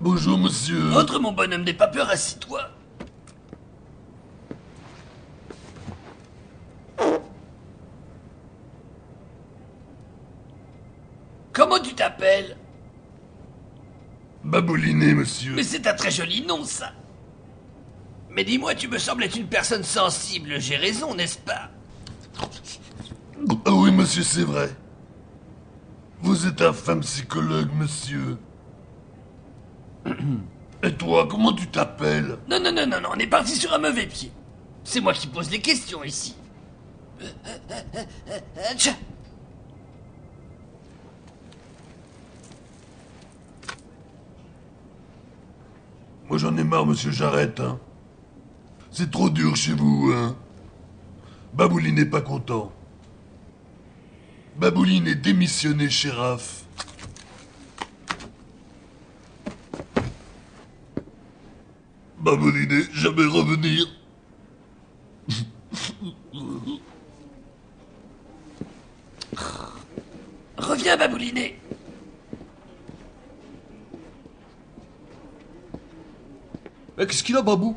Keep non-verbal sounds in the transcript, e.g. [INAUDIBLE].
Bonjour, monsieur. Entre, mon bonhomme, n'aie pas peur, assis-toi. Comment tu t'appelles? Babouliné, monsieur. Mais c'est un très joli nom, ça. Mais dis-moi, tu me sembles être une personne sensible. J'ai raison, n'est-ce pas? Ah oui, monsieur, c'est vrai. Vous êtes un femme psychologue, monsieur. [CLEARS THROAT] Et toi, comment tu t'appelles? Non, non, non, non, non, on est parti sur un mauvais pied. C'est moi qui pose les questions ici. Tcha. Moi, j'en ai marre, monsieur, j'arrête, hein. C'est trop dur chez vous, hein. Babouline n'est pas content. Babouline est démissionné chez Raph. Babouline est jamais revenir. Reviens, babouliné. Eh, Qu'est-ce qu'il a, Babou?